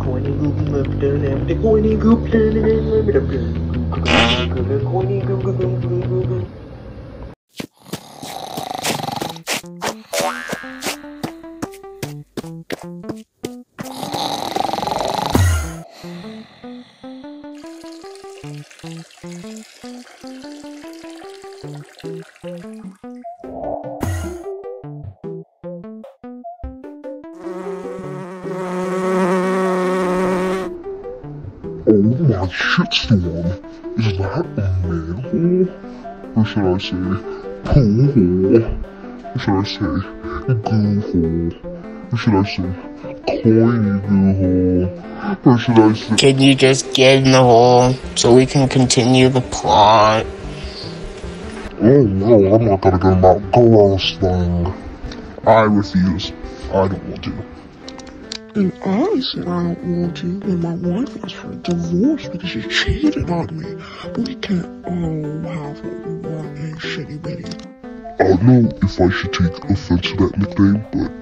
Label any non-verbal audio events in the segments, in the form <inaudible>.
Corny goo up down the corny goo planet. Corny goo goo goo goo goo goo. Oh my shitstorm! Is that a manhole? Or should I say, poo hole? Or should I say, goo hole? Or should I say, coiny goo hole? Or should I say, Can you just get in the hole so we can continue the plot? oh no, I'm not gonna get in that gross thing. I refuse. I don't want to. And I said I don't want to when my wife asked for a divorce because she cheated on me. But we can't all have what we want, hey shitty bitty. I don't know if I should take offense to that nickname, but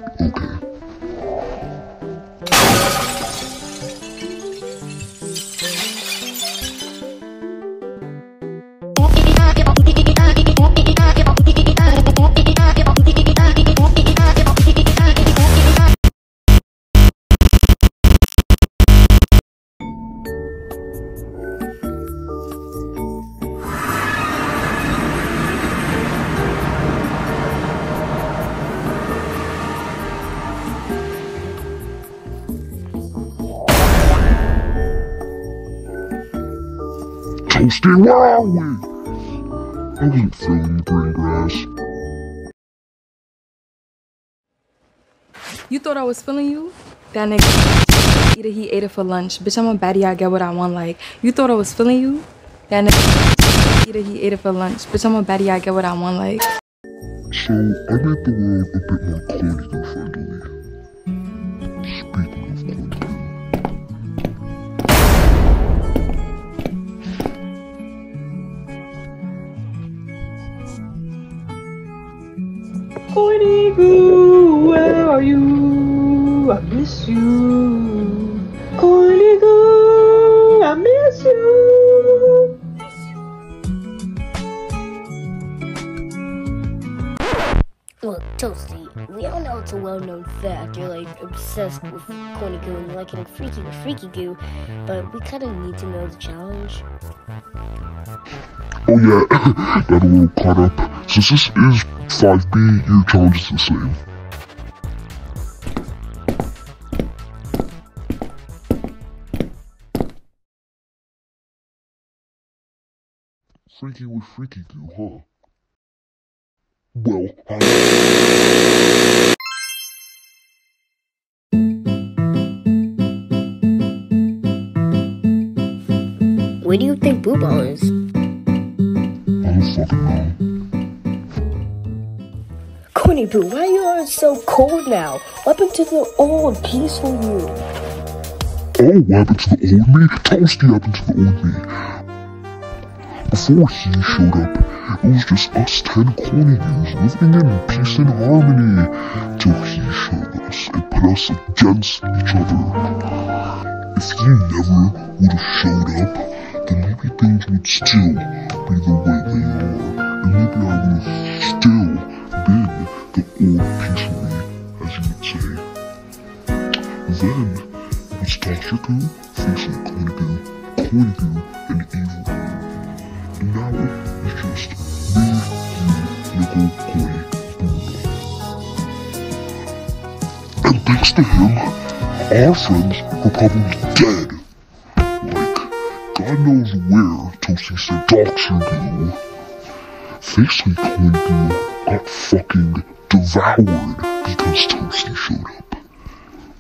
Where are we? I feeling the green grass. You thought I was feeling you? That nigga either he ate it for lunch. Bitch, I'm a baddie, I get what I want. Like, you thought I was feeling you? That nigga either he ate it for lunch. Bitch, I'm a baddie, I get what I want. Like, So, I made the world a bit more corny friendly. Speaking Corny goo, where are you? I miss you. Corny goo, I miss you. Toasty, we all know it's a well-known fact. You're like obsessed with corny goo and you're in freaky with freaky goo, but we kind of need to know the challenge. Oh yeah, <laughs> got a little caught up. Since this is 5B, your challenge is the same. Freaky with freaky goo, huh? Well. Where do you think Boo Ball is? I don't fucking know. Corny Boo, why are you are so cold now? What happened to the old, peaceful you? Oh, what happened to the old me? Toasty happened to the old me. Before he showed up, it was just us ten corny dudes living in peace and harmony. Till he showed us and put us against each other. If he never would have showed up, then maybe things would still be the way they are. And maybe I would have still been the old me, as you would say. Then, Goo facing Corny Goo, Corny and Evil now it's just me, you. And thanks to him, our friends are probably dead. Like, God knows where Toasty Doctor Goo. Facing Corny Goo got fucking devoured because Toasty showed up.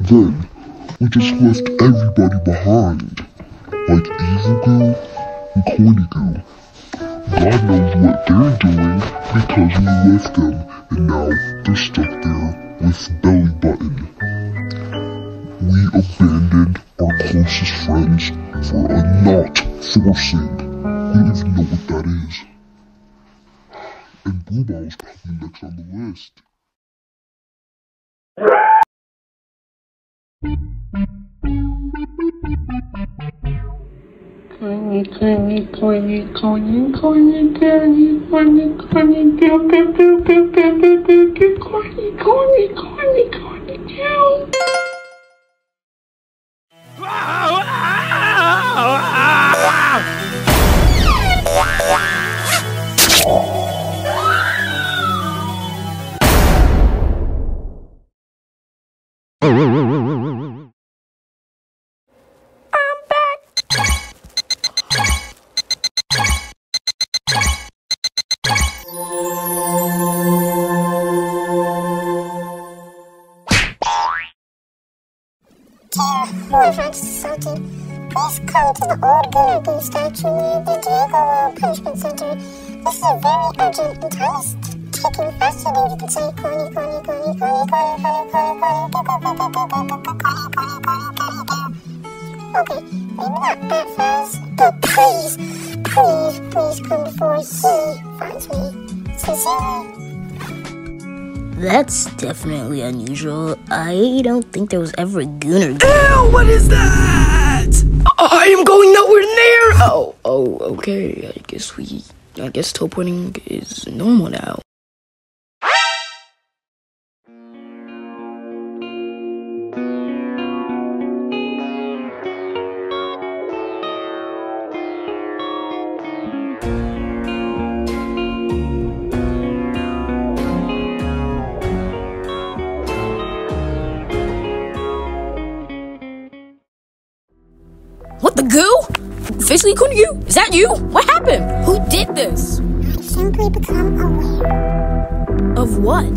Then, we just left everybody behind. Like Evil Goo and Corny Goo. God knows what they're doing because we left them and now they're stuck there with Belly Button. We abandoned our closest friends for a not forcing. We don't even know what that is. And Blue Ball's probably next on the list unicorn, unicorn, unicorn, unicorn, Please come to the old Goo statue near the Diego World Punishment Center. This is very urgent and time is faster than you can say. Corny, corny, corny, corny, corny, corny, corny, corny, corny, corny, corny, Okay, maybe not that fast, but please, please, please come before he finds me. Sincerely. That's definitely unusual. I don't think there was ever a gooner. Ew, what is that? I am going nowhere near. Oh, oh, okay. I guess we. I guess toe pointing is normal now. What the goo? Officially Kunigoo? Is that you? What happened? Who did this? I simply become aware. Of what?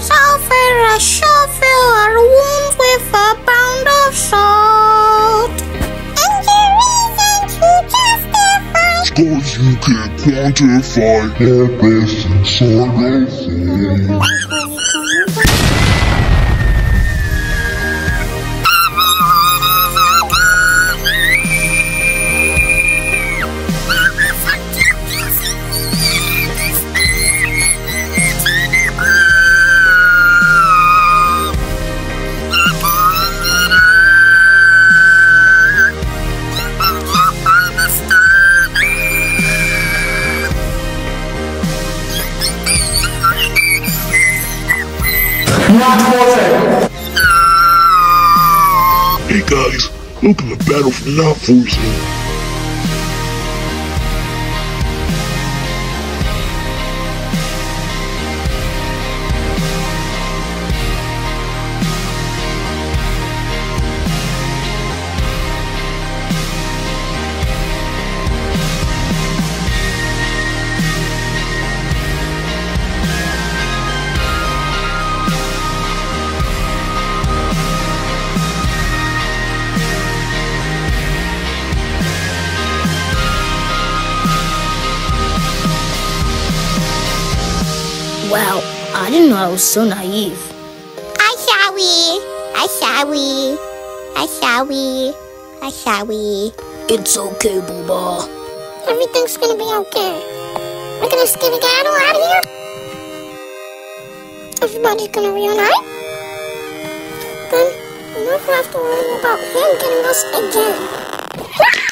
sulfur, shall fill our wounds with a pound of salt. And your reasons you justify. Scores you can't quantify, our best inside our Not for. Hey guys, welcome to Battle for Not For I didn't know I was so naive. I shall we. I shall we. I shall we. I shall we. It's okay, Booba. Everything's gonna be okay. We're gonna skedaddle out of here. Everybody's gonna reunite. Then we never have to worry about him getting us again.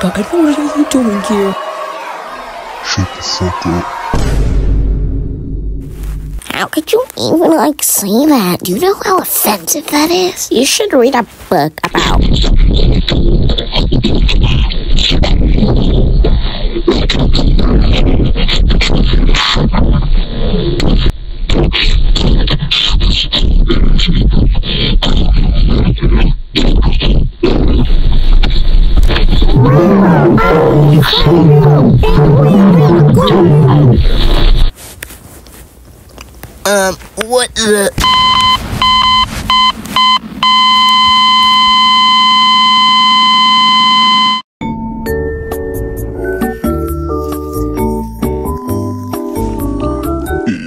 Belly Button, what are you doing here? Shut the fuck up. How could you even like say that? Do you know how offensive that is? You should read a book about. Um, what the?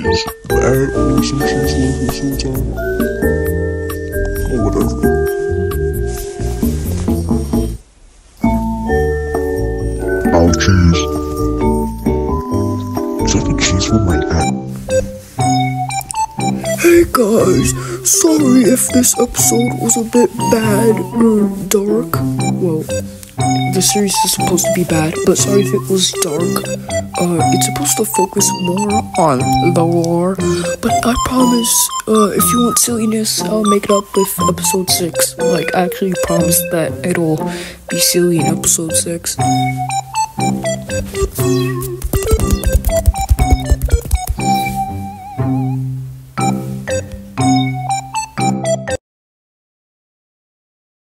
Is? Or whatever. If this episode was a bit bad or dark. Well, the series is supposed to be bad, but sorry if it was dark. Uh, it's supposed to focus more on the war, but I promise, uh, if you want silliness, I'll make it up with episode 6. Like, I actually promise that it'll be silly in episode 6.